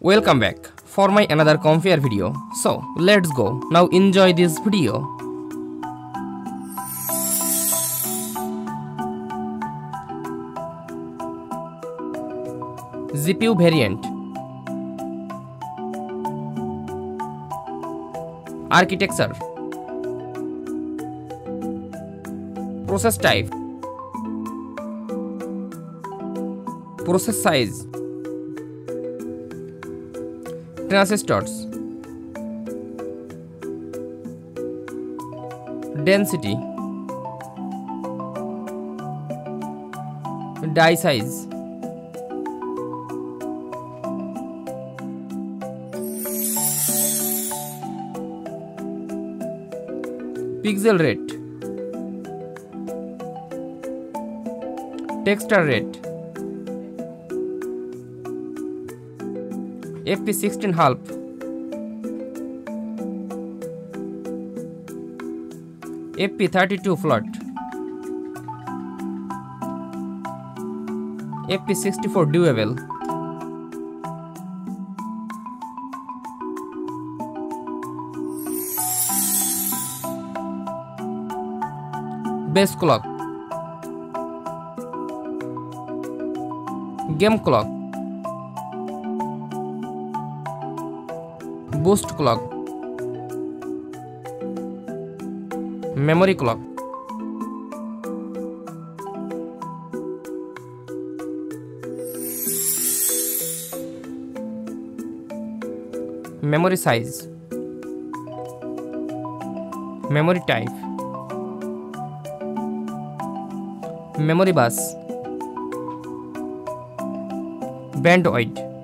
Welcome back for my another compare video. So let's go. Now enjoy this video. GPU variant Architecture Process type Process size transistors density die size pixel rate texture rate FP16 half, FP32 float, FP64 doable, base clock, game clock, boost clock memory clock memory size memory type memory bus Bandwidth.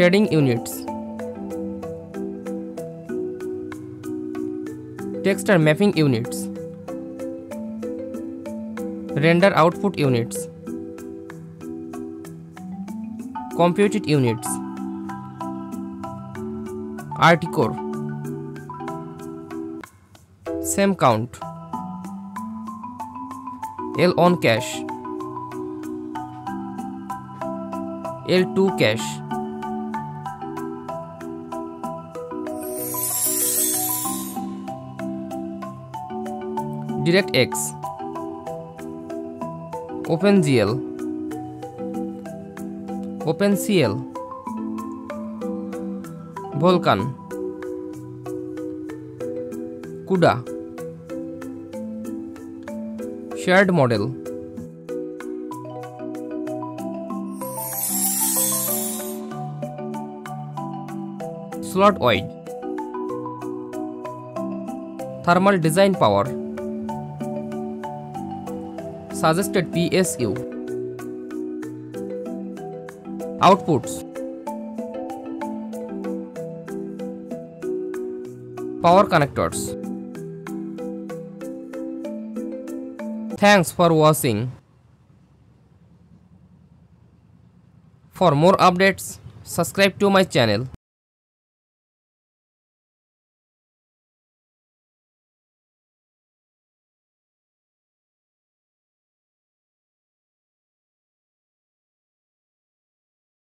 shading units. Texture mapping units. Render output units. Computed units. RT core. Same count. L on cache. L2 cache. DirectX OpenGL OpenCL Vulkan CUDA shared model slot width thermal design power suggested PSU. Outputs Power connectors Thanks for watching. For more updates, subscribe to my channel.